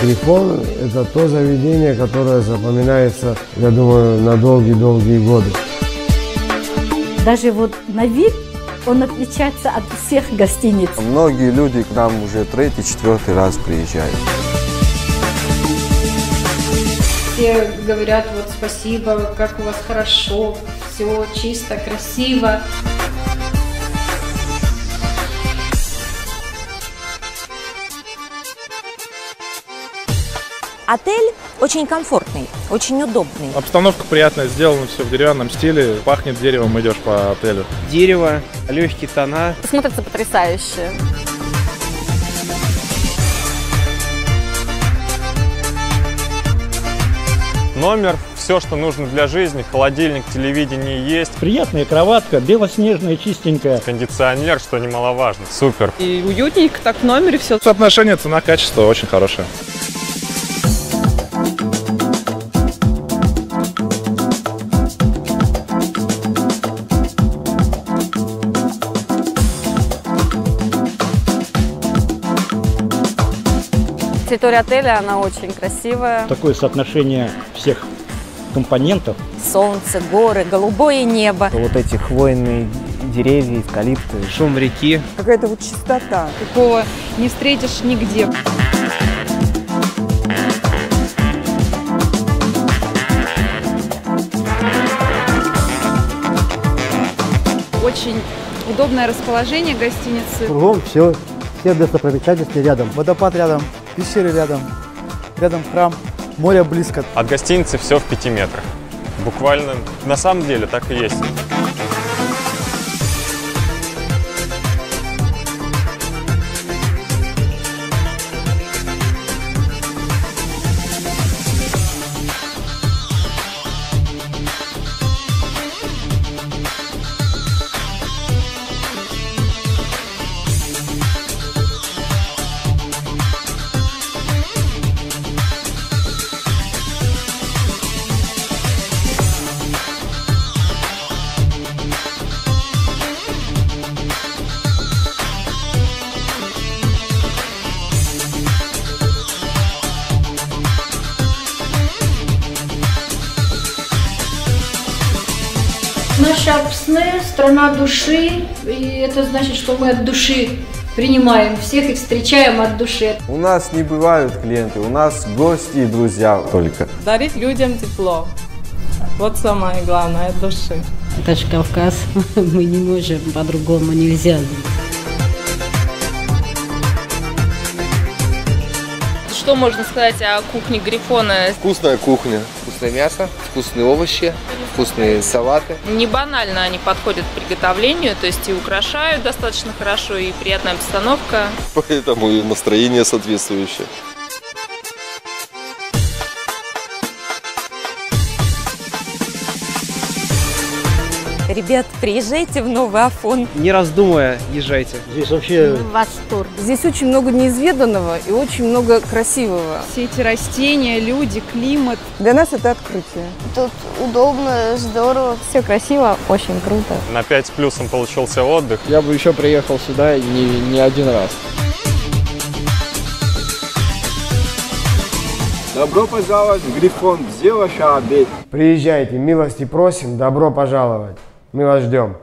Грифон – это то заведение, которое запоминается, я думаю, на долгие-долгие годы. Даже вот на вид он отличается от всех гостиниц. Многие люди к нам уже третий, четвертый раз приезжают. Все говорят вот спасибо, как у вас хорошо, все чисто, красиво. Отель очень комфортный, очень удобный. Обстановка приятная, сделано все в деревянном стиле. Пахнет деревом, идешь по отелю. Дерево, легкие тона. Смотрится потрясающе. Номер, все, что нужно для жизни, холодильник, телевидение есть. Приятная кроватка, белоснежная, чистенькая. Кондиционер, что немаловажно. Супер. И уютненько так в номере все. Соотношение цена-качество очень хорошее. Территория отеля, она очень красивая. Такое соотношение всех компонентов. Солнце, горы, голубое небо. Вот эти хвойные деревья, эвкалипты. Шум реки. Какая-то вот чистота. Такого не встретишь нигде. Очень удобное расположение гостиницы. Кругом все, все достопримечательности рядом. Водопад рядом, пещеры рядом, рядом храм, море близко. От гостиницы все в пяти метрах. Буквально, на самом деле, так и есть. Наша Псне – страна души, и это значит, что мы от души принимаем всех и встречаем от души. У нас не бывают клиенты, у нас гости и друзья только. Дарить людям тепло. Вот самое главное от души. Это же Кавказ, мы не можем, по-другому нельзя. Что можно сказать о кухне Грифона? Вкусная кухня. Вкусное мясо, вкусные овощи, вкусные салаты. Не банально они подходят к приготовлению, то есть и украшают достаточно хорошо, и приятная обстановка. Поэтому и настроение соответствующее. Ребят, приезжайте в Новый Афон. Не раздумывая, езжайте. Здесь вообще Восторг. Здесь очень много неизведанного и очень много красивого. Все эти растения, люди, климат. Для нас это открытие. Тут удобно, здорово. Все красиво, очень круто. На 5 с плюсом получился отдых. Я бы еще приехал сюда не, не один раз. Добро пожаловать в Грифон, где ваш обед? Приезжайте, милости просим, добро пожаловать. Мы вас ждем.